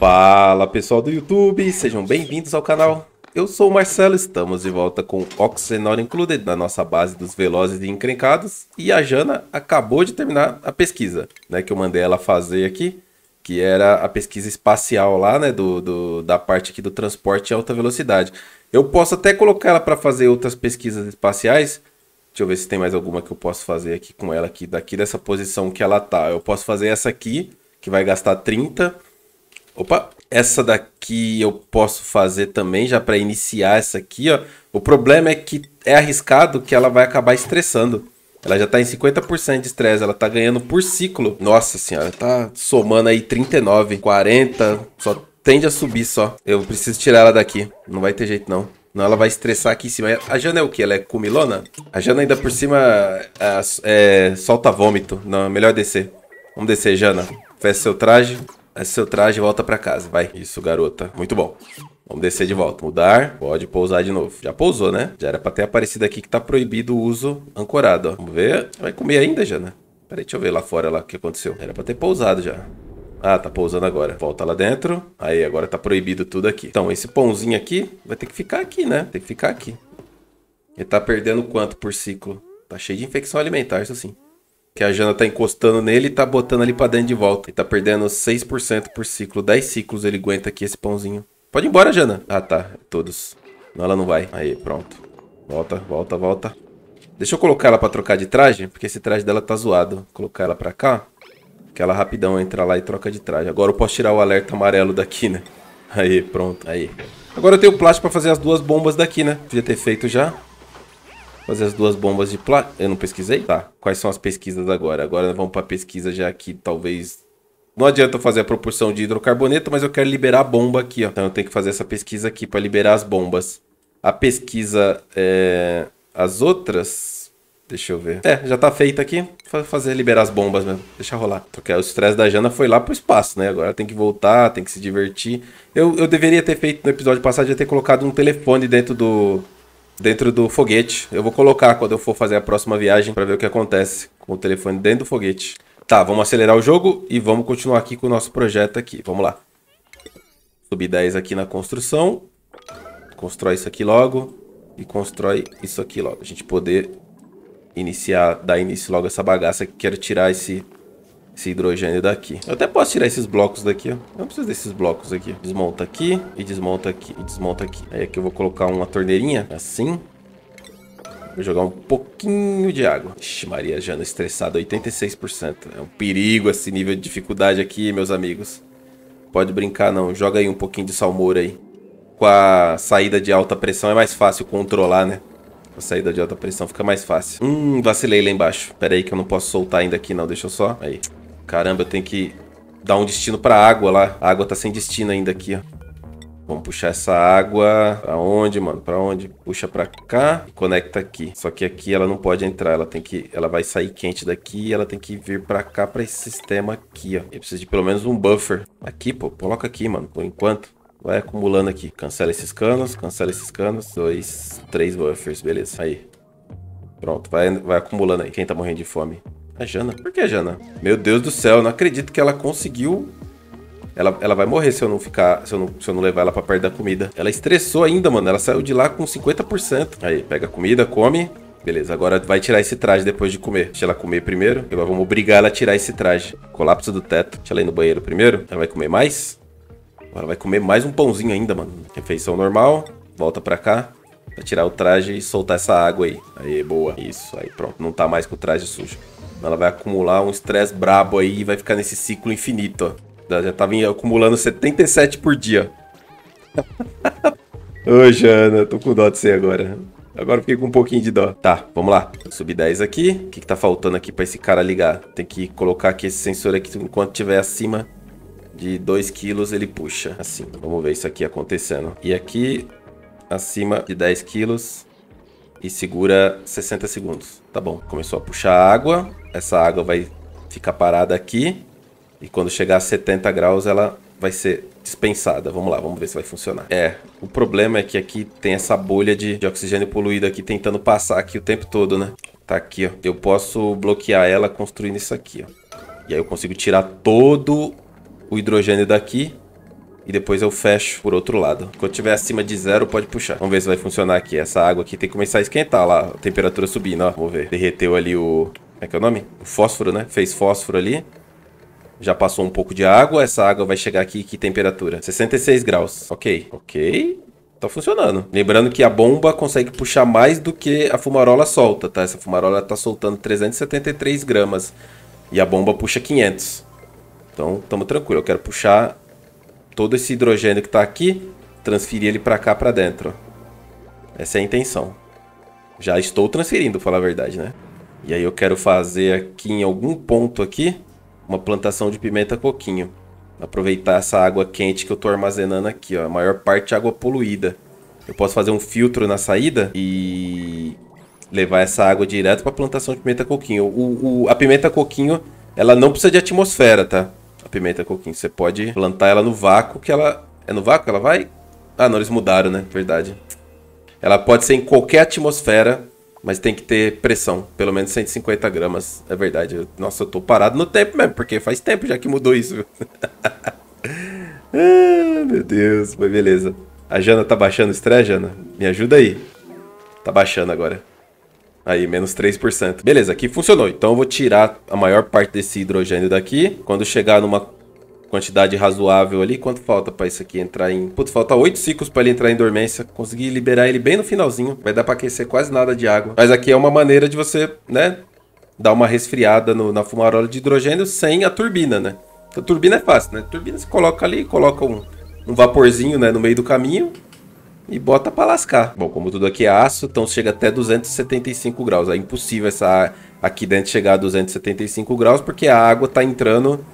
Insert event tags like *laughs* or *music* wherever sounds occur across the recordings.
Fala pessoal do YouTube, sejam bem-vindos ao canal. Eu sou o Marcelo, estamos de volta com Oxenor Included na nossa base dos velozes e encrencados. E a Jana acabou de terminar a pesquisa, né, que eu mandei ela fazer aqui, que era a pesquisa espacial lá, né, do, do da parte aqui do transporte em alta velocidade. Eu posso até colocar ela para fazer outras pesquisas espaciais. Deixa eu ver se tem mais alguma que eu posso fazer aqui com ela aqui, daqui dessa posição que ela tá. Eu posso fazer essa aqui, que vai gastar 30 Opa, essa daqui eu posso fazer também, já para iniciar essa aqui, ó. O problema é que é arriscado que ela vai acabar estressando. Ela já tá em 50% de estresse, ela tá ganhando por ciclo. Nossa senhora, tá somando aí 39, 40, só tende a subir só. Eu preciso tirar ela daqui, não vai ter jeito não. Não, ela vai estressar aqui em cima. A Jana é o que? Ela é comilona? A Jana ainda por cima é, é, solta vômito. Não, melhor descer. Vamos descer, Jana. Fecha seu traje. É seu traje e volta para casa. Vai. Isso, garota. Muito bom. Vamos descer de volta. Mudar. Pode pousar de novo. Já pousou, né? Já era pra ter aparecido aqui que tá proibido o uso ancorado, ó. Vamos ver. Vai comer ainda, Jana? Peraí, deixa eu ver lá fora lá o que aconteceu. Era pra ter pousado já. Ah, tá pousando agora. Volta lá dentro. Aí, agora tá proibido tudo aqui. Então, esse pãozinho aqui vai ter que ficar aqui, né? Tem que ficar aqui. Ele tá perdendo quanto por ciclo? Tá cheio de infecção alimentar, isso sim. Que a Jana tá encostando nele e tá botando ali pra dentro de volta. Ele tá perdendo 6% por ciclo. 10 ciclos ele aguenta aqui esse pãozinho. Pode ir embora, Jana. Ah, tá. Todos. Não, ela não vai. Aí, pronto. Volta, volta, volta. Deixa eu colocar ela pra trocar de traje, porque esse traje dela tá zoado. Vou colocar ela pra cá. Que ela rapidão entra lá e troca de traje. Agora eu posso tirar o alerta amarelo daqui, né? Aí, pronto. Aí. Agora eu tenho plástico pra fazer as duas bombas daqui, né? Podia ter feito já. Fazer as duas bombas de plástico. Eu não pesquisei? Tá. Quais são as pesquisas agora? Agora vamos para pesquisa já aqui, talvez... Não adianta eu fazer a proporção de hidrocarboneto, mas eu quero liberar a bomba aqui, ó. Então eu tenho que fazer essa pesquisa aqui para liberar as bombas. A pesquisa... É... As outras... Deixa eu ver. É, já tá feita aqui. Fazer liberar as bombas mesmo. Deixa rolar. Porque o estresse da Jana foi lá pro espaço, né? Agora tem que voltar, tem que se divertir. Eu, eu deveria ter feito no episódio passado, já ter colocado um telefone dentro do, dentro do foguete. Eu vou colocar quando eu for fazer a próxima viagem para ver o que acontece com o telefone dentro do foguete. Tá, vamos acelerar o jogo e vamos continuar aqui com o nosso projeto aqui. Vamos lá. Subir 10 aqui na construção. Constrói isso aqui logo. E constrói isso aqui logo. A gente poder iniciar, dar início logo a essa bagaça que quero tirar esse esse hidrogênio daqui. Eu até posso tirar esses blocos daqui, ó. Não preciso desses blocos aqui. Desmonta aqui e desmonta aqui e desmonta aqui. Aí aqui eu vou colocar uma torneirinha, assim. Vou jogar um pouquinho de água. Ixi, Maria Jana estressada, 86%. É um perigo esse nível de dificuldade aqui, meus amigos. Pode brincar não, joga aí um pouquinho de salmoura aí. Com a saída de alta pressão é mais fácil controlar, né? A saída de alta pressão fica mais fácil. Hum, vacilei lá embaixo. Pera aí que eu não posso soltar ainda aqui não, deixa eu só. Aí. Caramba, eu tenho que dar um destino pra água lá. A água tá sem destino ainda aqui, ó. Vamos puxar essa água pra onde, mano? Pra onde? Puxa pra cá e conecta aqui. Só que aqui ela não pode entrar, ela tem que... Ela vai sair quente daqui e ela tem que vir pra cá, pra esse sistema aqui, ó. Eu preciso de pelo menos um buffer. Aqui, pô. Coloca aqui, mano, por enquanto. Vai acumulando aqui. Cancela esses canos, cancela esses canos. Dois, três buffers, beleza. Aí. Pronto, vai, vai acumulando aí. Quem tá morrendo de fome? A Jana? Por que a Jana? Meu Deus do céu, não acredito que ela conseguiu... Ela, ela vai morrer se eu não ficar... Se eu não, se eu não levar ela pra perto da comida. Ela estressou ainda, mano. Ela saiu de lá com 50%. Aí, pega a comida, come. Beleza, agora vai tirar esse traje depois de comer. Deixa ela comer primeiro. Agora vamos obrigar ela a tirar esse traje. Colapso do teto. Deixa ela ir no banheiro primeiro. Ela vai comer mais. Agora vai comer mais um pãozinho ainda, mano. Refeição normal. Volta pra cá. Pra tirar o traje e soltar essa água aí. Aí, boa. Isso, aí pronto. Não tá mais com o traje sujo. Ela vai acumular um estresse brabo aí e vai ficar nesse ciclo infinito, ó. Ela já tava acumulando 77 por dia. *laughs* Ô, Jana, tô com dó de você agora. Agora fiquei com um pouquinho de dó. Tá, vamos lá. Subir 10 aqui. O que, que tá faltando aqui pra esse cara ligar? Tem que colocar aqui esse sensor aqui enquanto tiver acima de 2 quilos ele puxa. Assim, vamos ver isso aqui acontecendo. E aqui, acima de 10 quilos, e segura 60 segundos. Tá bom, começou a puxar água, essa água vai ficar parada aqui e quando chegar a 70 graus ela vai ser dispensada. Vamos lá, vamos ver se vai funcionar. É, o problema é que aqui tem essa bolha de, de oxigênio poluído aqui tentando passar aqui o tempo todo, né? Tá aqui, ó. Eu posso bloquear ela construindo isso aqui, ó. E aí eu consigo tirar todo o hidrogênio daqui e depois eu fecho por outro lado. Quando tiver acima de zero, pode puxar. Vamos ver se vai funcionar aqui. Essa água aqui tem que começar a esquentar lá, a temperatura subindo, ó. Vamos ver. Derreteu ali o... Como é que é o nome? O fósforo, né? Fez fósforo ali. Já passou um pouco de água. Essa água vai chegar aqui, que temperatura? 66 graus. Ok. Ok. Tá funcionando. Lembrando que a bomba consegue puxar mais do que a fumarola solta, tá? Essa fumarola tá soltando 373 gramas. E a bomba puxa 500. Então, tamo tranquilo. Eu quero puxar todo esse hidrogênio que está aqui, transferir ele para cá, para dentro. Essa é a intenção. Já estou transferindo, para falar a verdade, né? E aí eu quero fazer aqui em algum ponto aqui uma plantação de pimenta coquinho. Aproveitar essa água quente que eu estou armazenando aqui, ó. A maior parte é água poluída. Eu posso fazer um filtro na saída e levar essa água direto para a plantação de pimenta coquinho. O, o, a pimenta coquinho, ela não precisa de atmosfera, tá? Pimenta coquinho. Você pode plantar ela no vácuo, que ela... É no vácuo ela vai? Ah, não, eles mudaram, né? Verdade. Ela pode ser em qualquer atmosfera, mas tem que ter pressão. Pelo menos 150 gramas. É verdade. Nossa, eu tô parado no tempo mesmo, porque faz tempo já que mudou isso. *laughs* ah, meu Deus. Mas beleza. A Jana tá baixando o estresse, Jana? Me ajuda aí. Tá baixando agora. Aí, menos 3%. Beleza, aqui funcionou. Então eu vou tirar a maior parte desse hidrogênio daqui. Quando chegar numa quantidade razoável ali, quanto falta para isso aqui entrar em... Putz, falta 8 ciclos para ele entrar em dormência. Consegui liberar ele bem no finalzinho. Vai dar para aquecer quase nada de água. Mas aqui é uma maneira de você, né, dar uma resfriada no, na fumarola de hidrogênio sem a turbina, né? A turbina é fácil, né? A turbina você coloca ali, coloca um, um vaporzinho, né, no meio do caminho e bota para lascar. Bom, como tudo aqui é aço, então chega até 275 graus. É impossível essa aqui dentro chegar a 275 graus porque a água está entrando,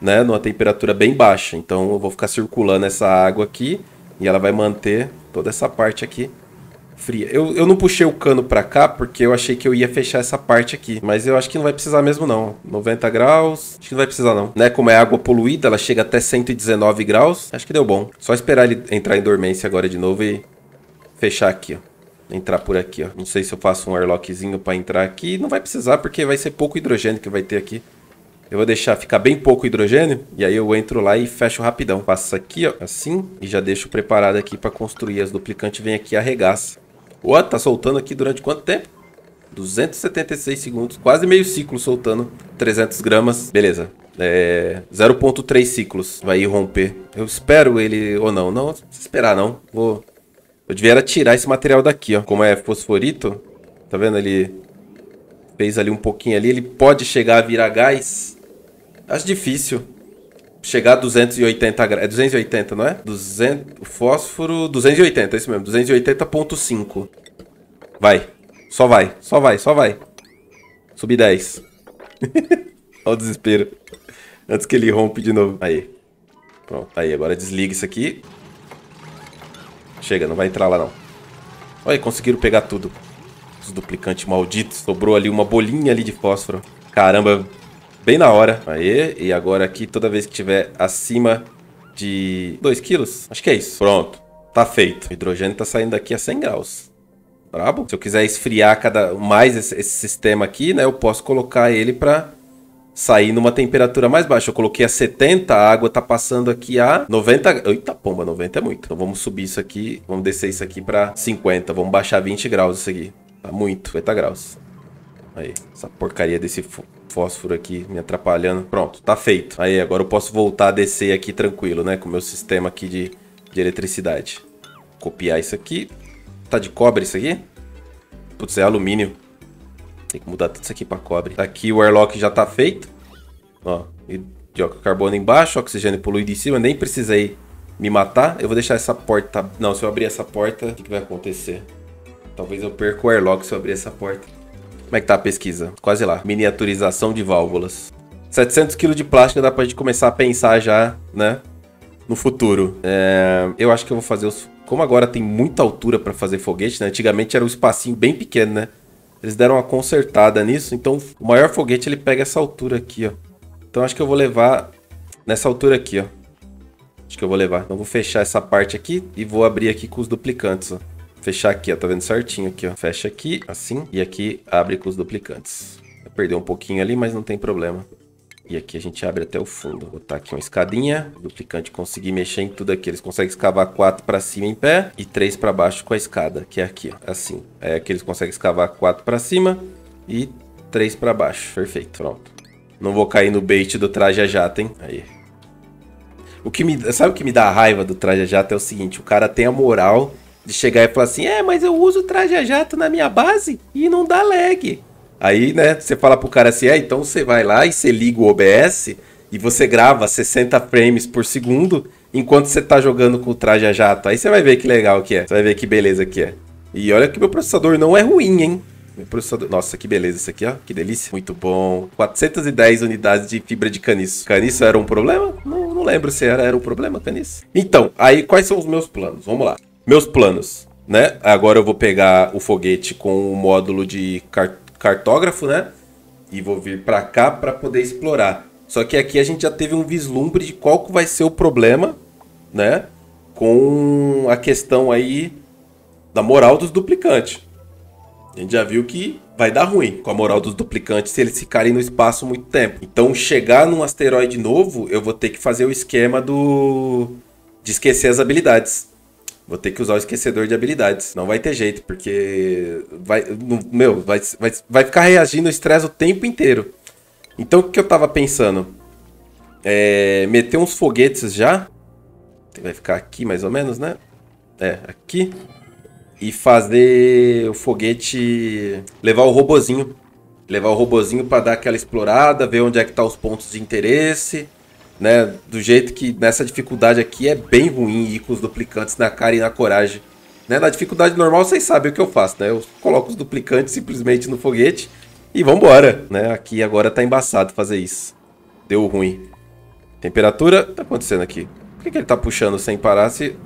né, numa temperatura bem baixa. Então eu vou ficar circulando essa água aqui e ela vai manter toda essa parte aqui fria. Eu, eu não puxei o cano para cá porque eu achei que eu ia fechar essa parte aqui. Mas eu acho que não vai precisar mesmo não. 90 graus, acho que não vai precisar não. Né, como é água poluída, ela chega até 119 graus. Acho que deu bom. Só esperar ele entrar em dormência agora de novo e fechar aqui, ó. Entrar por aqui, ó. Não sei se eu faço um airlockzinho para entrar aqui. Não vai precisar porque vai ser pouco hidrogênio que vai ter aqui. Eu vou deixar ficar bem pouco hidrogênio e aí eu entro lá e fecho rapidão. Isso aqui, ó, assim, e já deixo preparado aqui para construir as duplicantes. Vem aqui e arregaça. What? Tá soltando aqui durante quanto tempo? 276 segundos, quase meio ciclo soltando 300 gramas. Beleza. É, 0.3 ciclos vai romper. Eu espero ele ou não. Não, se esperar não. Vou... Eu devia tirar esse material daqui, ó. Como é fosforito, tá vendo? Ele fez ali um pouquinho ali. Ele pode chegar a virar gás. Acho difícil. Chegar a 280 graus. É 280, não é? 200, o fósforo... 280, é isso mesmo. 280.5. Vai. Só vai. Só vai. Só vai. Subir 10. *laughs* Olha o desespero. Antes que ele rompe de novo. Aí. Pronto. Aí, agora desliga isso aqui. Chega, não vai entrar lá não. Olha, conseguiram pegar tudo. Os duplicantes malditos. Sobrou ali uma bolinha ali de fósforo. Caramba, Bem na hora. Aí, e agora aqui, toda vez que tiver acima de 2 quilos, acho que é isso. Pronto, tá feito. O hidrogênio tá saindo daqui a 100 graus. Brabo? Se eu quiser esfriar cada mais esse, esse sistema aqui, né, eu posso colocar ele para sair numa temperatura mais baixa. Eu coloquei a 70, a água tá passando aqui a 90. Eita pomba, 90 é muito. Então vamos subir isso aqui, vamos descer isso aqui para 50, vamos baixar 20 graus isso aqui. Tá muito, 50 graus. Aí, essa porcaria desse fósforo aqui me atrapalhando. Pronto, tá feito. Aí, agora eu posso voltar a descer aqui tranquilo, né? Com o meu sistema aqui de, de eletricidade. Copiar isso aqui. Tá de cobre isso aqui? Putz, é alumínio. Tem que mudar tudo isso aqui pra cobre. Aqui o airlock já tá feito. Ó, dióxido de carbono embaixo, oxigênio poluído em cima. Nem precisei me matar. Eu vou deixar essa porta... Não, se eu abrir essa porta, o que, que vai acontecer? Talvez eu perca o airlock se eu abrir essa porta. Como é que tá a pesquisa? Quase lá. Miniaturização de válvulas. 700 kg de plástico dá pra gente começar a pensar já, né? No futuro. É, eu acho que eu vou fazer os... Como agora tem muita altura para fazer foguete, né? Antigamente era um espacinho bem pequeno, né? Eles deram uma consertada nisso, então o maior foguete ele pega essa altura aqui, ó. Então acho que eu vou levar nessa altura aqui, ó. Acho que eu vou levar. Então vou fechar essa parte aqui e vou abrir aqui com os duplicantes, ó fechar aqui, ó. Tá vendo certinho aqui, ó. Fecha aqui, assim. E aqui abre com os duplicantes. Vai perder um pouquinho ali, mas não tem problema. E aqui a gente abre até o fundo. Vou botar aqui uma escadinha. O duplicante conseguir mexer em tudo aqui. Eles conseguem escavar quatro para cima em pé e três para baixo com a escada, que é aqui, ó. Assim. É aqui eles conseguem escavar quatro para cima e três para baixo. Perfeito, pronto. Não vou cair no bait do traje a jato, hein? Aí. O que me, sabe o que me dá raiva do traje a jato é o seguinte, o cara tem a moral de chegar e falar assim: "É, mas eu uso traje jato na minha base e não dá lag". Aí, né, você fala pro cara assim: "É, então você vai lá e você liga o OBS e você grava 60 frames por segundo enquanto você tá jogando com o traje jato". Aí você vai ver que legal que é. Você vai ver que beleza que é. E olha que meu processador não é ruim, hein? Meu processador... Nossa, que beleza isso aqui, ó. Que delícia. Muito bom. 410 unidades de fibra de caniço. Caniço era um problema? Não, não lembro se era, era um problema, caniço. Então, aí quais são os meus planos? Vamos lá. Meus planos, né? Agora eu vou pegar o foguete com o módulo de cart cartógrafo, né? E vou vir para cá para poder explorar. Só que aqui a gente já teve um vislumbre de qual vai ser o problema, né? Com a questão aí da moral dos duplicantes. A gente já viu que vai dar ruim com a moral dos duplicantes se eles ficarem no espaço muito tempo. Então, chegar num asteroide novo, eu vou ter que fazer o esquema do de esquecer as habilidades. Vou ter que usar o esquecedor de habilidades. Não vai ter jeito, porque vai, meu, vai, vai, vai ficar reagindo ao estresse o tempo inteiro. Então, o que eu tava pensando? É, meter uns foguetes já. Vai ficar aqui mais ou menos, né? É, aqui e fazer o foguete levar o robozinho. Levar o robozinho para dar aquela explorada, ver onde é que tá os pontos de interesse, né? Do jeito que nessa dificuldade aqui é bem ruim ir com os duplicantes na cara e na coragem. Né? Na dificuldade normal vocês sabem o que eu faço, né? Eu coloco os duplicantes simplesmente no foguete e vambora, né? Aqui agora tá embaçado fazer isso. Deu ruim. Temperatura, tá acontecendo aqui? Por que, que ele tá puxando sem parar se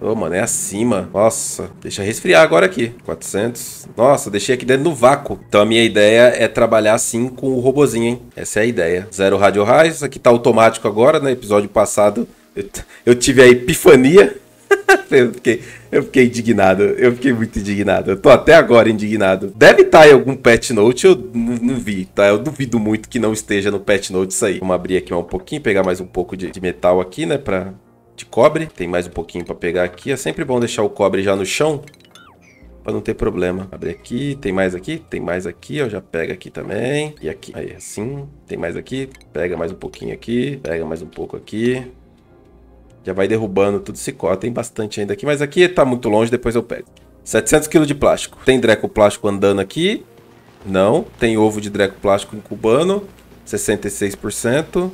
Ô, oh, mano, é acima. Nossa, deixa resfriar agora aqui. 400. Nossa, deixei aqui dentro do vácuo. Então a minha ideia é trabalhar assim com o robozinho, hein? Essa é a ideia. Zero radio raios. Aqui tá automático agora, né? Episódio passado eu, eu tive a epifania. *laughs* eu, fiquei, eu fiquei indignado. Eu fiquei muito indignado. Eu tô até agora indignado. Deve estar tá em algum patch note, eu não vi, tá? Eu duvido muito que não esteja no patch note isso aí. Vamos abrir aqui um pouquinho, pegar mais um pouco de, de metal aqui, né? Pra de cobre. Tem mais um pouquinho para pegar aqui. É sempre bom deixar o cobre já no chão. Para não ter problema. Abre aqui. Tem mais aqui? Tem mais aqui. Ó, já pega aqui também. E aqui. Aí, assim. Tem mais aqui. Pega mais um pouquinho aqui. Pega mais um pouco aqui. Já vai derrubando tudo esse cobre. Tem bastante ainda aqui. Mas aqui tá muito longe. Depois eu pego. 700 kg de plástico. Tem dreco plástico andando aqui? Não. Tem ovo de dreco plástico incubando. 66%.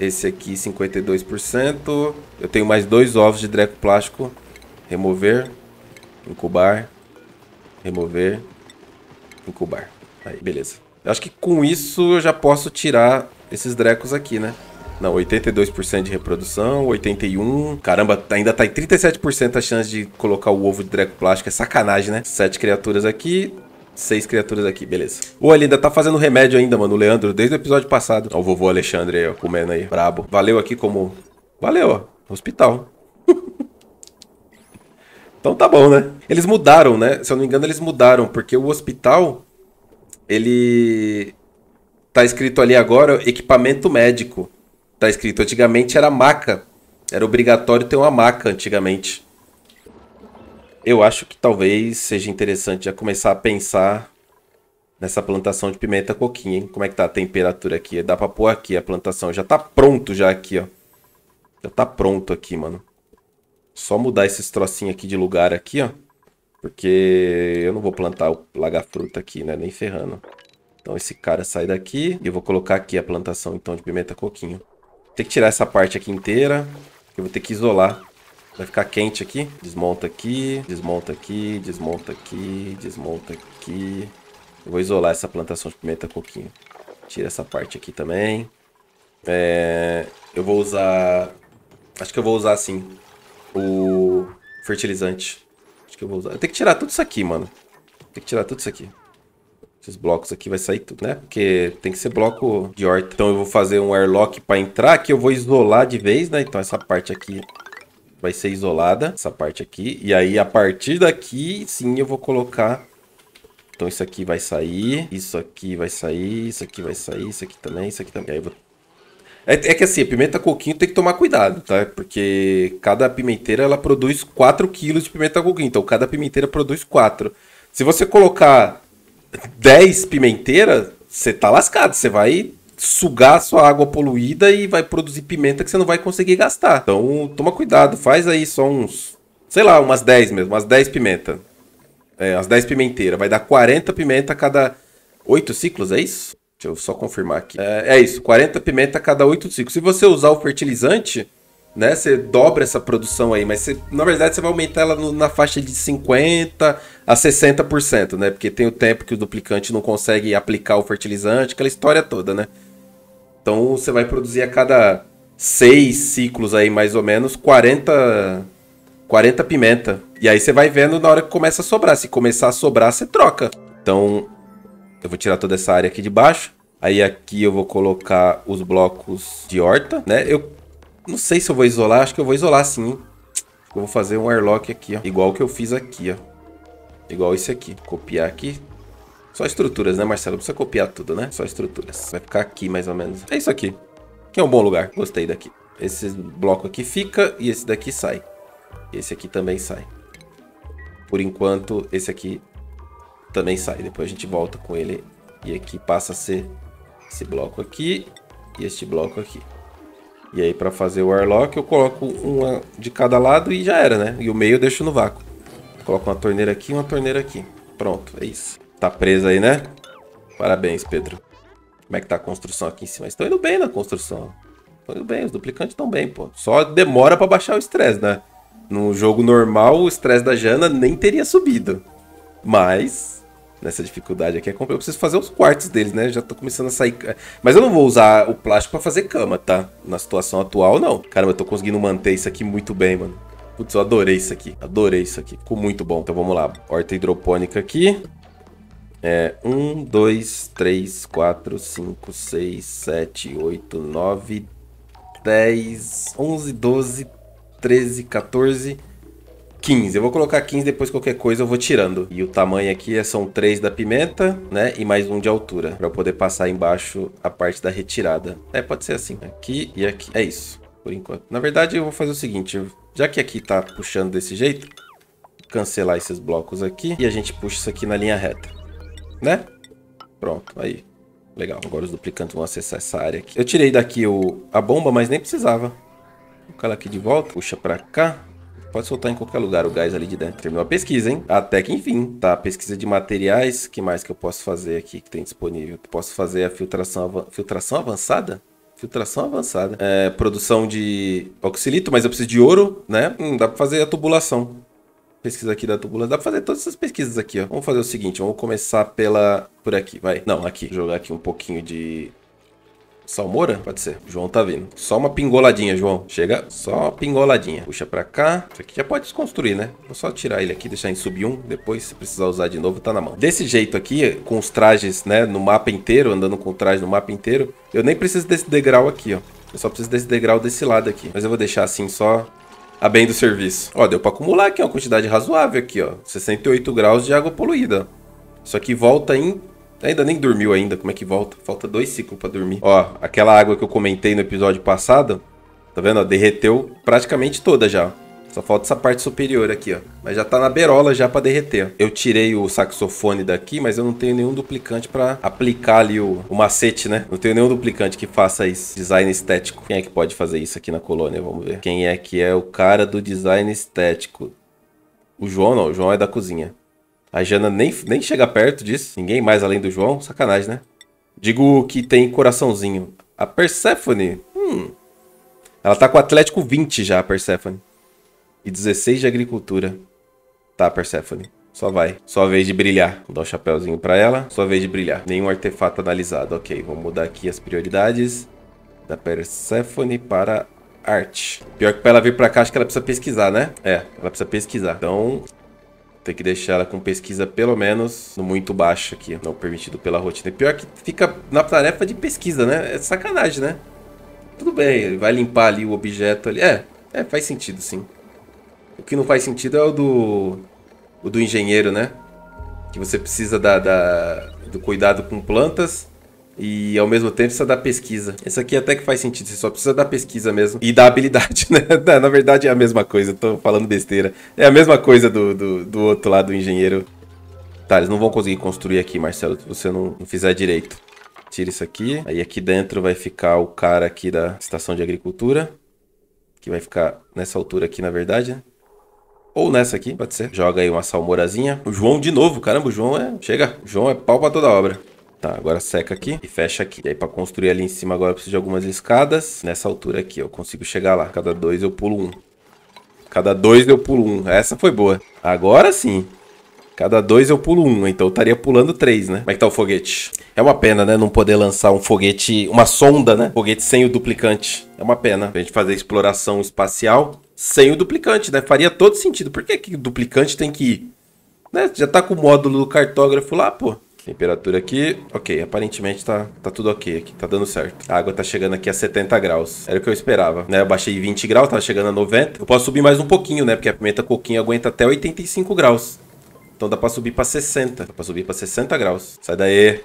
Esse aqui 52%. Eu tenho mais dois ovos de dreco plástico. Remover, incubar, remover, incubar. Aí, beleza. Eu acho que com isso eu já posso tirar esses drecos aqui, né? Não, 82% de reprodução, 81%. Caramba, ainda tá em 37% a chance de colocar o ovo de dreco plástico. É sacanagem, né? Sete criaturas aqui, Seis criaturas aqui, beleza. O ele ainda tá fazendo remédio ainda, mano, o Leandro, desde o episódio passado. Ó, o vovô Alexandre aí, ó, comendo aí, brabo. Valeu aqui como... Valeu, ó, hospital. *laughs* então tá bom, né? Eles mudaram, né? Se eu não me engano, eles mudaram, porque o hospital, ele... Tá escrito ali agora equipamento médico. Tá escrito, antigamente era maca. Era obrigatório ter uma maca antigamente eu acho que talvez seja interessante já começar a pensar nessa plantação de pimenta coquinha, hein? Como é que tá a temperatura aqui? Dá pra pôr aqui a plantação. Já tá pronto já aqui, ó. Já tá pronto aqui, mano. Só mudar esses trocinhos aqui de lugar aqui, ó. Porque eu não vou plantar o laga-fruta aqui, né? Nem ferrando. Então esse cara sai daqui. E eu vou colocar aqui a plantação, então, de pimenta coquinho. Tem que tirar essa parte aqui inteira. Eu vou ter que isolar. Vai ficar quente aqui. Desmonta aqui, desmonta aqui, desmonta aqui, desmonta aqui. Eu vou isolar essa plantação de pimenta coquinho. Tira essa parte aqui também. É, eu vou usar... Acho que eu vou usar, assim, o fertilizante. Acho que eu vou usar... Eu tenho que tirar tudo isso aqui, mano. Tem que tirar tudo isso aqui. Esses blocos aqui vai sair tudo, né? Porque tem que ser bloco de horta. Então eu vou fazer um airlock para entrar, que eu vou isolar de vez, né? Então essa parte aqui vai ser isolada, essa parte aqui. E aí, a partir daqui, sim, eu vou colocar Então isso aqui vai sair, isso aqui vai sair, isso aqui vai sair, isso aqui também, isso aqui também. Aí vou... é, é, que assim, a pimenta coquinho tem que tomar cuidado, tá? Porque cada pimenteira ela produz 4 kg de pimenta coquinho. Então cada pimenteira produz 4. Se você colocar 10 pimenteiras, você tá lascado. Você vai sugar sua água poluída e vai produzir pimenta que você não vai conseguir gastar. Então toma cuidado, faz aí só uns, sei lá, umas 10 mesmo, umas 10 pimenta. É, umas 10 pimenteiras. Vai dar 40 pimenta a cada 8 ciclos, é isso? Deixa eu só confirmar aqui. É, é isso, 40 pimenta a cada 8 ciclos. Se você usar o fertilizante, né? Você dobra essa produção aí, mas você, na verdade você vai aumentar ela no, na faixa de 50 a 60%, né? Porque tem o tempo que o duplicante não consegue aplicar o fertilizante, aquela história toda, né? Então você vai produzir a cada seis ciclos aí, mais ou menos, 40, 40 pimenta. E aí você vai vendo na hora que começa a sobrar. Se começar a sobrar, você troca. Então, eu vou tirar toda essa área aqui de baixo. Aí aqui eu vou colocar os blocos de horta, né? Eu não sei se eu vou isolar, acho que eu vou isolar sim. Eu vou fazer um airlock aqui, ó. Igual que eu fiz aqui, ó. Igual esse aqui. Copiar aqui. Só estruturas, né, Marcelo? Precisa copiar tudo, né? Só estruturas. Vai ficar aqui, mais ou menos. É isso aqui. Que é um bom lugar. Gostei daqui. Esse bloco aqui fica e esse daqui sai. Esse aqui também sai. Por enquanto, esse aqui também sai. Depois a gente volta com ele. E aqui passa a ser esse bloco aqui e este bloco aqui. E aí para fazer o airlock eu coloco uma de cada lado e já era, né? E o meio eu deixo no vácuo. Coloco uma torneira aqui e uma torneira aqui. Pronto, é isso. Tá preso aí, né? Parabéns, Pedro. Como é que tá a construção aqui em cima? Estão indo bem na construção. Estão indo bem, os duplicantes estão bem, pô. Só demora para baixar o estresse, né? No jogo normal, o estresse da Jana nem teria subido. Mas, nessa dificuldade aqui, é eu preciso fazer os quartos deles, né? Já tô começando a sair... Mas eu não vou usar o plástico para fazer cama, tá? Na situação atual, não. Caramba, eu tô conseguindo manter isso aqui muito bem, mano. Putz, eu adorei isso aqui. Adorei isso aqui. Ficou muito bom. Então vamos lá. Horta hidropônica aqui. É 1, 2, 3, 4, 5, 6, 7, 8, 9, 10, 11, 12, 13, 14, 15. Eu vou colocar 15, depois qualquer coisa eu vou tirando. E o tamanho aqui é, são 3 da pimenta, né? E mais um de altura, para eu poder passar embaixo a parte da retirada. É, pode ser assim. Aqui e aqui. É isso, por enquanto. Na verdade, eu vou fazer o seguinte. Já que aqui tá puxando desse jeito, cancelar esses blocos aqui. E a gente puxa isso aqui na linha reta. Né? Pronto, aí. Legal, agora os duplicantes vão acessar essa área aqui. Eu tirei daqui o, a bomba, mas nem precisava. Vou colocar ela aqui de volta, puxa pra cá. Pode soltar em qualquer lugar o gás ali de dentro. Terminou a pesquisa, hein? Até que enfim, tá? Pesquisa de materiais. que mais que eu posso fazer aqui que tem disponível? Posso fazer a filtração, filtração avançada? Filtração avançada. É, produção de oxilito, mas eu preciso de ouro, né? Hum, dá pra fazer a tubulação pesquisa aqui da tubulação. Dá pra fazer todas essas pesquisas aqui, ó. Vamos fazer o seguinte, vamos começar pela... Por aqui, vai. Não, aqui. Vou jogar aqui um pouquinho de... Salmoura? Pode ser. João tá vindo. Só uma pingoladinha, João. Chega, só uma pingoladinha. Puxa pra cá. Isso aqui já pode desconstruir, né? Vou só tirar ele aqui, deixar em sub 1. Depois, se precisar usar de novo, tá na mão. Desse jeito aqui, com os trajes, né, no mapa inteiro, andando com o traje no mapa inteiro, eu nem preciso desse degrau aqui, ó. Eu só preciso desse degrau desse lado aqui. Mas eu vou deixar assim só a bem do serviço. Ó, deu para acumular aqui uma quantidade razoável aqui, ó. 68 graus de água poluída. Isso aqui volta em... Ainda nem dormiu ainda, como é que volta? Falta dois ciclos para dormir. Ó, aquela água que eu comentei no episódio passado, tá vendo? Ó, derreteu praticamente toda já. Só falta essa parte superior aqui, ó. Mas já tá na berola já para derreter. Eu tirei o saxofone daqui, mas eu não tenho nenhum duplicante para aplicar ali o, o, macete, né? Não tenho nenhum duplicante que faça isso. Design estético. Quem é que pode fazer isso aqui na colônia? Vamos ver. Quem é que é o cara do design estético? O João não. O João é da cozinha. A Jana nem, nem chega perto disso. Ninguém mais além do João. Sacanagem, né? Digo que tem coraçãozinho. A Persephone. Hum. Ela tá com o Atlético 20 já, a Persephone e 16 de agricultura. Tá, Persephone. Só vai. Sua vez de brilhar. Vou dar o um chapéuzinho pra ela. Sua vez de brilhar. Nenhum artefato analisado. Ok, vamos mudar aqui as prioridades. Da Persephone para arte. Pior que pra ela vir pra cá, acho que ela precisa pesquisar, né? É, ela precisa pesquisar. Então, tem que deixar ela com pesquisa pelo menos no muito baixo aqui. Não permitido pela rotina. Pior que fica na tarefa de pesquisa, né? É sacanagem, né? Tudo bem, vai limpar ali o objeto ali. É, é, faz sentido sim. O que não faz sentido é o do. O do engenheiro, né? Que você precisa da, da, do cuidado com plantas e ao mesmo tempo precisa da pesquisa. Esse aqui até que faz sentido, você só precisa da pesquisa mesmo. E da habilidade, *laughs* né? Na verdade é a mesma coisa, tô falando besteira. É a mesma coisa do, do, do outro lado, do engenheiro. Tá, eles não vão conseguir construir aqui, Marcelo, se você não, não fizer direito. Tira isso aqui. Aí aqui dentro vai ficar o cara aqui da estação de agricultura. Que vai ficar nessa altura aqui, na verdade, né? Ou nessa aqui, pode ser. Joga aí uma salmourazinha. O João de novo. Caramba, o João é... Chega. O João é pau pra toda obra. Tá, agora seca aqui e fecha aqui. E aí pra construir ali em cima agora eu preciso de algumas escadas. Nessa altura aqui eu consigo chegar lá. Cada dois eu pulo um. Cada dois eu pulo um. Essa foi boa. Agora sim. Cada dois eu pulo um, então eu estaria pulando três, né? Como é que tá o foguete? É uma pena, né? Não poder lançar um foguete, uma sonda, né? Foguete sem o duplicante. É uma pena. Pra gente fazer exploração espacial sem o duplicante, né? Faria todo sentido. Por que, que o duplicante tem que ir? Né? Já tá com o módulo do cartógrafo lá, pô. Temperatura aqui, ok, aparentemente tá, tá tudo ok aqui, tá dando certo. A água tá chegando aqui a 70 graus, era o que eu esperava, né? Eu baixei 20 graus, tava chegando a 90. Eu posso subir mais um pouquinho, né? Porque a pimenta coquinho aguenta até 85 graus. Então dá pra subir pra 60. Dá pra subir pra 60 graus. Sai daí.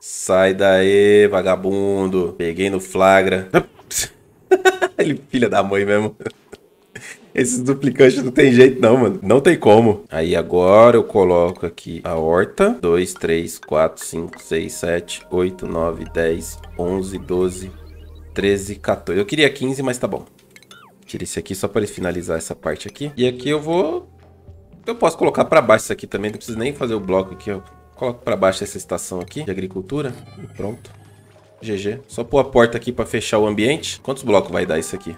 Sai daí, vagabundo. Peguei no flagra. *laughs* Ele, filha da mãe mesmo. Esses duplicantes não tem jeito não, mano. Não tem como. Aí agora eu coloco aqui a horta. 2, 3, 4, 5, 6, 7, 8, 9, 10, 11, 12, 13, 14. Eu queria 15, mas tá bom. Tira esse aqui só para ele finalizar essa parte aqui. E aqui eu vou eu posso colocar para baixo isso aqui também, não preciso nem fazer o bloco aqui, ó. Coloco para baixo essa estação aqui de agricultura e pronto. GG. Só pôr a porta aqui para fechar o ambiente. Quantos blocos vai dar isso aqui?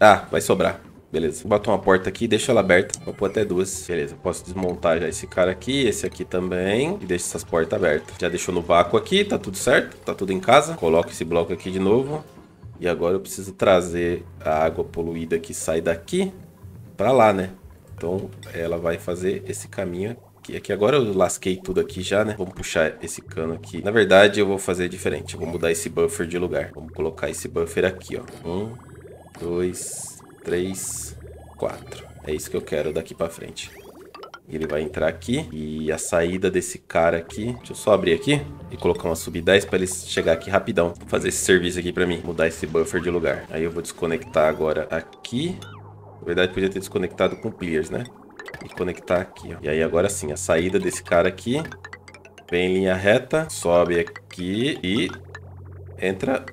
Ah, vai sobrar. Beleza. Bota uma porta aqui deixa ela aberta. Vou pôr até duas. Beleza. Posso desmontar já esse cara aqui, esse aqui também. E deixa essas portas abertas. Já deixou no vácuo aqui, tá tudo certo. Tá tudo em casa. Coloco esse bloco aqui de novo. E agora eu preciso trazer a água poluída que sai daqui para lá, né? Então ela vai fazer esse caminho aqui. Aqui agora eu lasquei tudo aqui já, né? Vamos puxar esse cano aqui. Na verdade eu vou fazer diferente. Eu vou mudar esse buffer de lugar. Vamos colocar esse buffer aqui, ó. Um, dois, três, quatro. É isso que eu quero daqui pra frente. Ele vai entrar aqui e a saída desse cara aqui... Deixa eu só abrir aqui e colocar uma sub 10 para ele chegar aqui rapidão. Fazer esse serviço aqui para mim. Mudar esse buffer de lugar. Aí eu vou desconectar agora aqui. Na verdade, podia ter desconectado com clears, né? E conectar aqui, ó. E aí, agora sim, a saída desse cara aqui. Vem em linha reta, sobe aqui e entra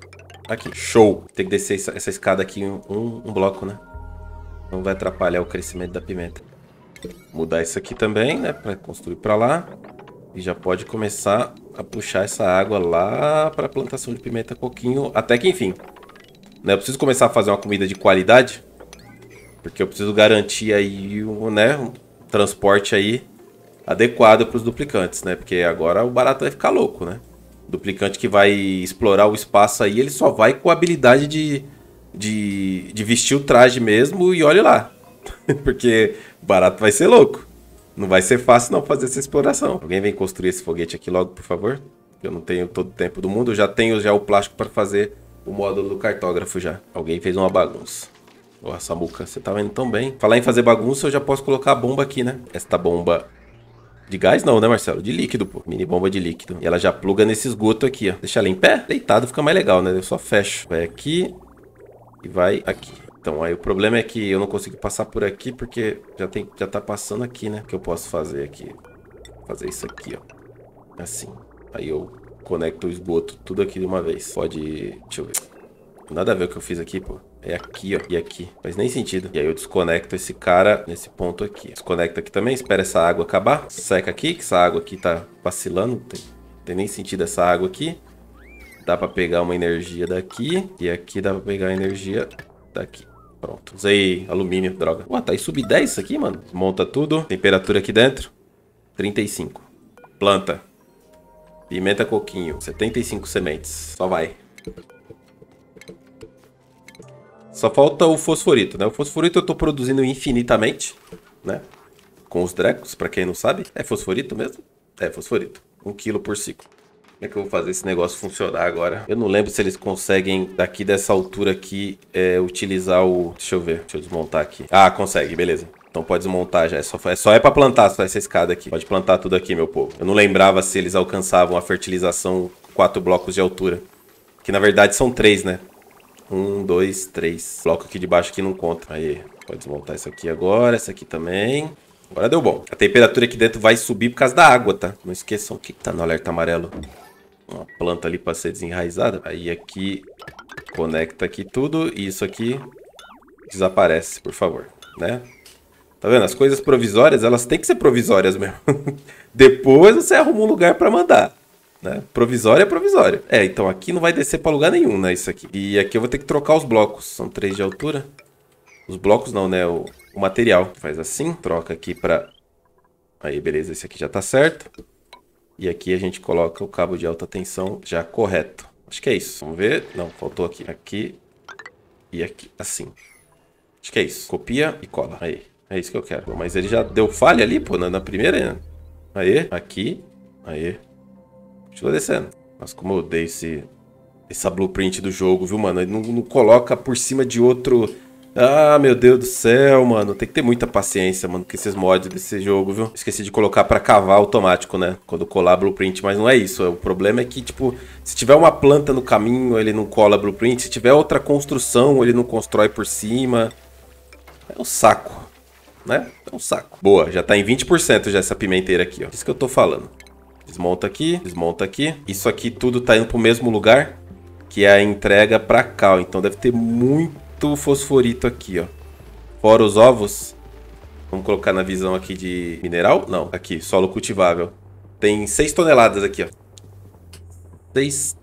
aqui. Show! Tem que descer essa, escada aqui um, um bloco, né? Não vai atrapalhar o crescimento da pimenta. Mudar isso aqui também, né? Para construir para lá. E já pode começar a puxar essa água lá para a plantação de pimenta coquinho. Até que enfim. Né? Eu preciso começar a fazer uma comida de qualidade. Porque eu preciso garantir aí um, né, um transporte aí adequado para os duplicantes, né? Porque agora o barato vai ficar louco, né? Duplicante que vai explorar o espaço aí, ele só vai com a habilidade de, de, de vestir o traje mesmo e olhe lá. *laughs* Porque barato vai ser louco. Não vai ser fácil não fazer essa exploração. Alguém vem construir esse foguete aqui logo, por favor? Eu não tenho todo o tempo do mundo, eu já tenho já o plástico para fazer o módulo do cartógrafo já. Alguém fez uma bagunça. Ó, Samuca, você tava indo tão bem. Falar em fazer bagunça, eu já posso colocar a bomba aqui, né? Esta bomba de gás não, né, Marcelo? De líquido, pô. Mini bomba de líquido. E ela já pluga nesse esgoto aqui, ó. Deixa ela em pé, deitado, fica mais legal, né? Eu só fecho. Vai aqui e vai aqui. Então, aí o problema é que eu não consigo passar por aqui porque já, tem, já tá passando aqui, né? O que eu posso fazer aqui? Fazer isso aqui, ó. Assim. Aí eu conecto o esgoto tudo aqui de uma vez. Pode... Deixa eu ver. Nada a ver o que eu fiz aqui, pô. É aqui, ó, e aqui. Faz nem sentido. E aí eu desconecto esse cara nesse ponto aqui. Desconecta aqui também, espera essa água acabar. Seca aqui, que essa água aqui tá vacilando. Não tem, tem nem sentido essa água aqui. Dá pra pegar uma energia daqui. E aqui dá pra pegar a energia daqui. Pronto. Usei alumínio, droga. Ué, tá aí sub 10 isso aqui, mano. Monta tudo. Temperatura aqui dentro. 35. Planta. Pimenta coquinho. 75 sementes. Só vai. Só falta o fosforito, né? O fosforito eu tô produzindo infinitamente, né? Com os drecos, para quem não sabe. É fosforito mesmo? É fosforito. Um quilo por ciclo. Como é que eu vou fazer esse negócio funcionar agora? Eu não lembro se eles conseguem, daqui dessa altura aqui, é, utilizar o... Deixa eu ver. Deixa eu desmontar aqui. Ah, consegue. Beleza. Então pode desmontar já. É só, é só é pra plantar só essa escada aqui. Pode plantar tudo aqui, meu povo. Eu não lembrava se eles alcançavam a fertilização quatro blocos de altura. Que na verdade são três, né? Um, dois, três. Bloco aqui de baixo que não conta. Aí, pode desmontar isso aqui agora. Essa aqui também. Agora deu bom. A temperatura aqui dentro vai subir por causa da água, tá? Não esqueçam o que tá no alerta amarelo. Uma planta ali para ser desenraizada. Aí aqui conecta aqui tudo e isso aqui desaparece, por favor, né? Tá vendo? As coisas provisórias, elas têm que ser provisórias mesmo. *laughs* Depois você arruma um lugar para mandar. Né? Provisório é provisório. É, então aqui não vai descer para lugar nenhum, né? Isso aqui. E aqui eu vou ter que trocar os blocos. São três de altura. Os blocos não, né? O, o material. Faz assim. Troca aqui para... Aí, beleza. Esse aqui já tá certo. E aqui a gente coloca o cabo de alta tensão já correto. Acho que é isso. Vamos ver. Não, faltou aqui. Aqui e aqui. Assim. Acho que é isso. Copia e cola. Aí. É isso que eu quero. mas ele já deu falha ali, pô, na, na primeira. Aí, aqui. Aí. Continua descendo. Nossa, como eu odeio esse, essa blueprint do jogo, viu, mano? Ele não, não coloca por cima de outro... Ah, meu Deus do céu, mano. Tem que ter muita paciência, mano, com esses mods desse jogo, viu? Esqueci de colocar pra cavar automático, né? Quando colar blueprint, mas não é isso. O problema é que, tipo, se tiver uma planta no caminho, ele não cola blueprint. Se tiver outra construção, ele não constrói por cima. É um saco né? É um saco. Boa, já tá em 20% já essa pimenteira aqui, ó. Isso que eu tô falando. Desmonta aqui, desmonta aqui. Isso aqui tudo tá indo pro mesmo lugar, que é a entrega pra cá, ó. Então deve ter muito fosforito aqui, ó. Fora os ovos. Vamos colocar na visão aqui de mineral? Não, aqui, solo cultivável. Tem 6 toneladas aqui, ó. 6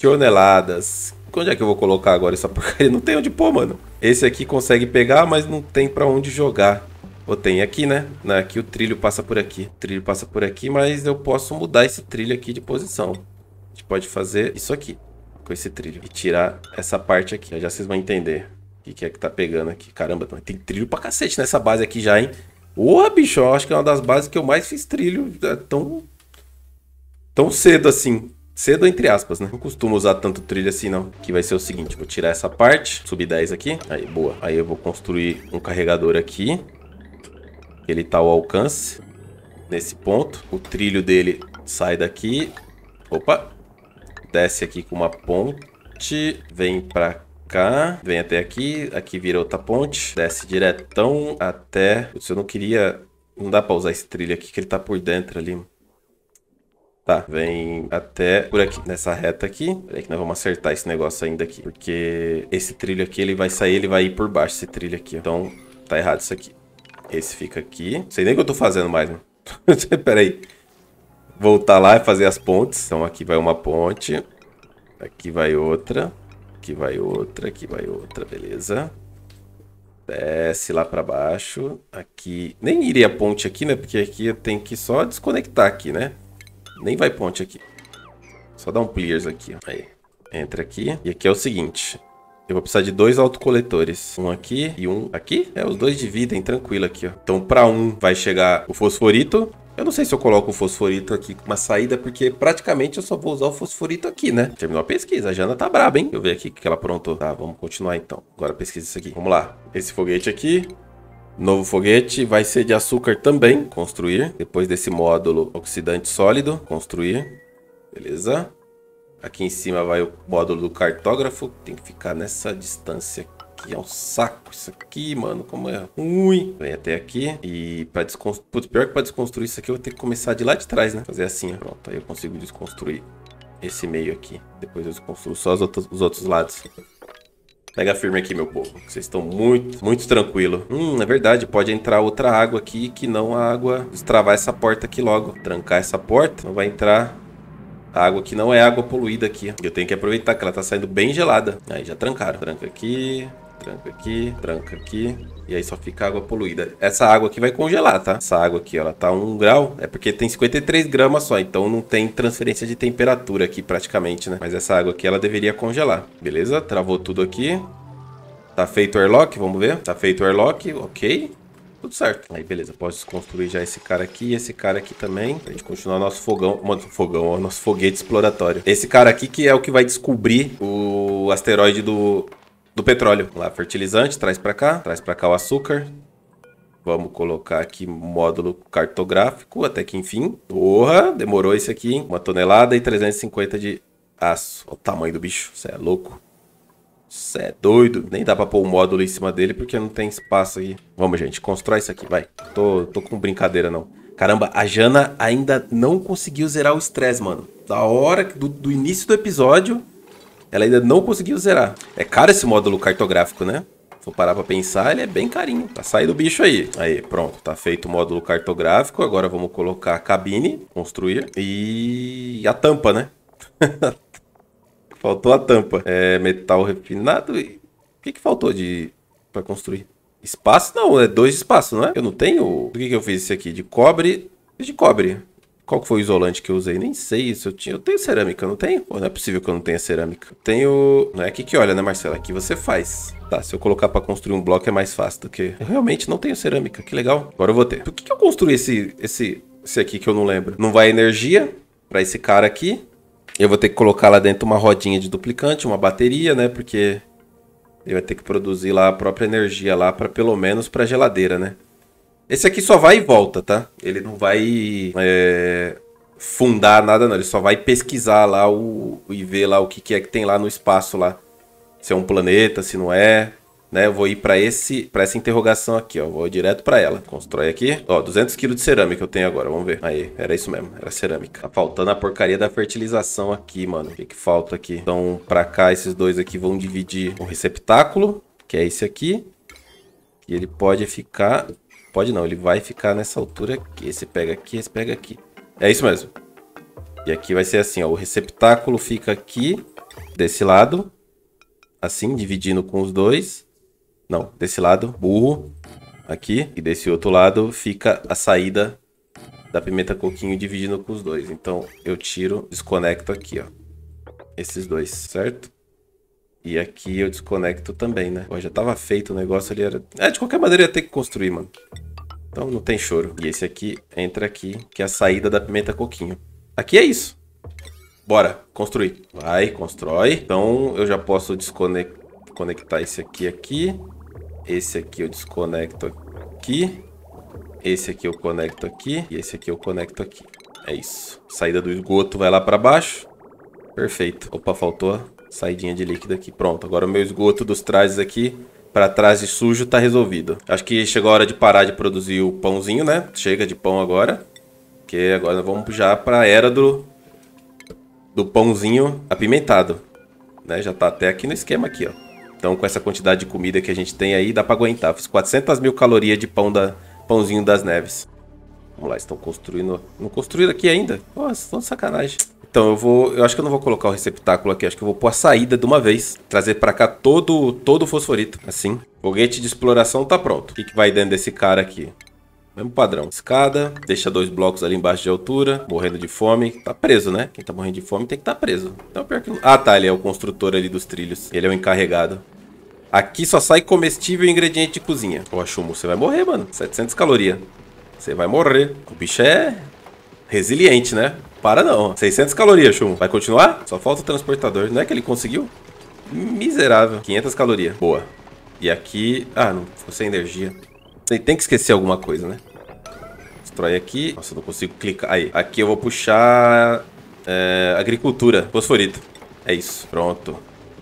toneladas. Onde é que eu vou colocar agora essa *laughs* porcaria? Não tem onde pôr, mano. Esse aqui consegue pegar, mas não tem pra onde jogar. Ou tem aqui, né? Aqui o trilho passa por aqui. O trilho passa por aqui, mas eu posso mudar esse trilho aqui de posição. A gente pode fazer isso aqui, com esse trilho. E tirar essa parte aqui. Já vocês vão entender o que, que é que tá pegando aqui. Caramba, tem trilho pra cacete nessa base aqui já, hein? Porra, bicho, eu acho que é uma das bases que eu mais fiz trilho é, tão... Tão cedo assim. Cedo entre aspas, né? Não costumo usar tanto trilho assim, não. Aqui vai ser o seguinte, vou tirar essa parte, subir 10 aqui. Aí, boa. Aí eu vou construir um carregador aqui ele está ao alcance nesse ponto. O trilho dele sai daqui. Opa! Desce aqui com uma ponte. Vem para cá. Vem até aqui. Aqui vira outra ponte. Desce diretão até... Putz, eu não queria... Não dá para usar esse trilho aqui que ele tá por dentro ali. Tá, vem até por aqui, nessa reta aqui. Peraí que nós vamos acertar esse negócio ainda aqui. Porque esse trilho aqui, ele vai sair, ele vai ir por baixo, esse trilho aqui. Então, tá errado isso aqui. Esse fica aqui. Não sei nem o que eu tô fazendo mais, né? Pera aí. Voltar lá e fazer as pontes. Então aqui vai uma ponte. Aqui vai outra. Aqui vai outra. Aqui vai outra. Beleza. Desce lá pra baixo. Aqui... Nem iria ponte aqui, né? Porque aqui tenho que só desconectar aqui, né? Nem vai ponte aqui. Só dar um clears aqui. Aí. Entra aqui. E aqui é o seguinte. Eu vou precisar de dois autocoletores. Um aqui e um aqui. É, os dois dividem tranquilo aqui, ó. Então, para um vai chegar o fosforito. Eu não sei se eu coloco o fosforito aqui com uma saída, porque praticamente eu só vou usar o fosforito aqui, né? Terminou a pesquisa. A Jana tá braba, hein? Deixa eu ver aqui o que ela aprontou. Tá, vamos continuar então. Agora pesquisa isso aqui. Vamos lá. Esse foguete aqui. Novo foguete vai ser de açúcar também. Construir. Depois desse módulo oxidante sólido. Construir. Beleza. Aqui em cima vai o módulo do cartógrafo. Tem que ficar nessa distância aqui. É um saco isso aqui, mano. Como é ruim. Vem até aqui. E pra desconstruir... Putz, pior que pra desconstruir isso aqui eu vou ter que começar de lá de trás, né? Fazer assim, ó. Pronto, aí eu consigo desconstruir esse meio aqui. Depois eu desconstruo só os outros, os outros lados. Pega firme aqui, meu povo. Vocês estão muito, muito tranquilo. Hum, é verdade. Pode entrar outra água aqui que não a água destravar essa porta aqui logo. Trancar essa porta. Não vai entrar a água aqui não é água poluída aqui. Eu tenho que aproveitar que ela tá saindo bem gelada. Aí já trancaram. Tranca aqui, tranca aqui, tranca aqui. E aí só fica água poluída. Essa água aqui vai congelar, tá? Essa água aqui, ela tá 1 grau. É porque tem 53 gramas só, então não tem transferência de temperatura aqui praticamente, né? Mas essa água aqui, ela deveria congelar. Beleza? Travou tudo aqui. Tá feito o airlock, vamos ver. Tá feito o airlock, ok. Tudo certo. Aí, beleza. Posso desconstruir já esse cara aqui e esse cara aqui também. Pra gente continuar nosso fogão. Fogão, ó, nosso foguete exploratório. Esse cara aqui que é o que vai descobrir o asteroide do, do petróleo. Lá, fertilizante, traz pra cá. Traz pra cá o açúcar. Vamos colocar aqui módulo cartográfico, até que enfim. Porra, demorou esse aqui, hein? Uma tonelada e 350 de aço. Olha o tamanho do bicho, você é louco. Você é doido. Nem dá pra pôr um módulo em cima dele porque não tem espaço aí. Vamos, gente, constrói isso aqui, vai. Tô, tô com brincadeira, não. Caramba, a Jana ainda não conseguiu zerar o estresse, mano. Da hora do, do início do episódio, ela ainda não conseguiu zerar. É caro esse módulo cartográfico, né? Se for parar pra pensar, ele é bem carinho. Tá saindo o bicho aí. Aí, pronto. Tá feito o módulo cartográfico. Agora vamos colocar a cabine, construir. E a tampa, né? *laughs* faltou a tampa. É metal refinado. E... O que, que faltou de para construir? Espaço? Não, é dois espaços, não é? Eu não tenho... Do que, que eu fiz esse aqui? De cobre... De cobre. Qual que foi o isolante que eu usei? Nem sei se eu tinha. Eu tenho cerâmica, não tenho? Pô, não é possível que eu não tenha cerâmica. Tenho. Não é aqui que olha, né, Marcelo? Aqui você faz. Tá, se eu colocar pra construir um bloco é mais fácil do que. Eu realmente não tenho cerâmica. Que legal. Agora eu vou ter. Por que, que eu construí esse, esse, esse aqui que eu não lembro? Não vai energia pra esse cara aqui. Eu vou ter que colocar lá dentro uma rodinha de duplicante, uma bateria, né? Porque ele vai ter que produzir lá a própria energia lá para pelo menos para geladeira, né? Esse aqui só vai e volta, tá? Ele não vai é, fundar nada, não. Ele só vai pesquisar lá o, e ver lá o que, que é que tem lá no espaço lá. Se é um planeta, se não é. Né, eu vou ir para esse, para essa interrogação aqui, ó. Vou direto para ela. Constrói aqui. Ó, 200 kg de cerâmica eu tenho agora. Vamos ver. Aí, era isso mesmo. Era cerâmica. Tá faltando a porcaria da fertilização aqui, mano. O que, que falta aqui? Então, para cá, esses dois aqui vão dividir o receptáculo, que é esse aqui. E ele pode ficar Pode não, ele vai ficar nessa altura aqui. Esse pega aqui, esse pega aqui. É isso mesmo. E aqui vai ser assim, ó. O receptáculo fica aqui, desse lado. Assim, dividindo com os dois. Não, desse lado, burro. Aqui. E desse outro lado fica a saída da pimenta coquinho dividindo com os dois. Então, eu tiro, desconecto aqui, ó. Esses dois, certo? E aqui eu desconecto também, né? Pô, já tava feito o negócio ali. Era... É, de qualquer maneira ia ter que construir, mano. Então não tem choro. E esse aqui entra aqui, que é a saída da pimenta coquinho. Aqui é isso. Bora, construir. Vai, constrói. Então eu já posso desconectar esse aqui aqui. Esse aqui eu desconecto aqui. Esse aqui eu conecto aqui. E esse aqui eu conecto aqui. É isso. Saída do esgoto vai lá para baixo. Perfeito. Opa, faltou saidinha de líquido aqui. Pronto, agora o meu esgoto dos trajes aqui para trás de sujo tá resolvido. Acho que chegou a hora de parar de produzir o pãozinho, né? Chega de pão agora. Porque agora vamos já para a era do, do pãozinho apimentado. Né? Já tá até aqui no esquema aqui, ó. Então com essa quantidade de comida que a gente tem aí, dá para aguentar. Fiz 400 mil calorias de pão da, pãozinho das neves. Vamos lá, estão construindo... Não construíram aqui ainda? Nossa, estão de sacanagem. Então eu vou, eu acho que eu não vou colocar o receptáculo aqui, acho que eu vou pôr a saída de uma vez, trazer para cá todo todo o fosforito, assim. Foguete de exploração tá pronto. O que, que vai dentro desse cara aqui? Mesmo padrão. Escada, deixa dois blocos ali embaixo de altura, morrendo de fome. Tá preso, né? Quem tá morrendo de fome tem que estar tá preso. Então, pior que... Ah, tá, ele é o construtor ali dos trilhos. Ele é o encarregado. Aqui só sai comestível e ingrediente de cozinha. Ô, Chumo, você vai morrer, mano. 700 calorias. Você vai morrer. O bicho é resiliente, né? Para não. 600 calorias, Chum. Vai continuar? Só falta o transportador. Não é que ele conseguiu? Miserável. 500 calorias. Boa. E aqui... Ah, não. Ficou sem energia. Tem que esquecer alguma coisa, né? Destrói aqui. Nossa, não consigo clicar. Aí. Aqui eu vou puxar... É, agricultura. Fosforito. É isso. Pronto.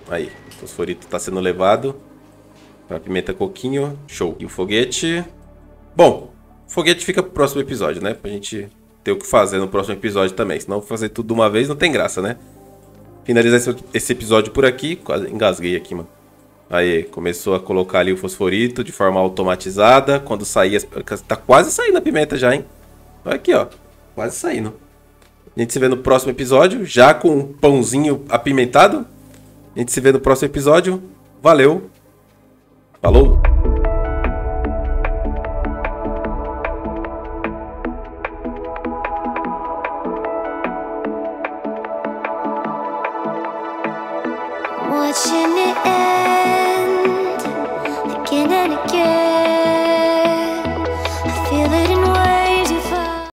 Aí. Fosforito tá sendo levado. Pra pimenta coquinho. Show. E o foguete... Bom, o foguete fica pro próximo episódio, né? Pra gente ter o que fazer no próximo episódio também. Senão fazer tudo de uma vez não tem graça, né? Finalizar esse episódio por aqui. Quase engasguei aqui, mano. Aí, começou a colocar ali o fosforito de forma automatizada. Quando sair, tá quase saindo a pimenta já, hein? Olha aqui, ó. Quase saindo. A gente se vê no próximo episódio, já com um pãozinho apimentado. A gente se vê no próximo episódio. Valeu. Falou.